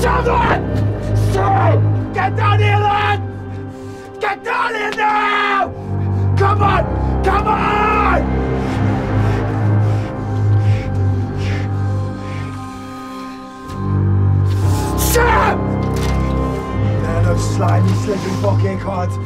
Someone, lad! Get down here, lad! Get down here now! Come on! Come on! Sam! There, no slimy, slippery fucking cards.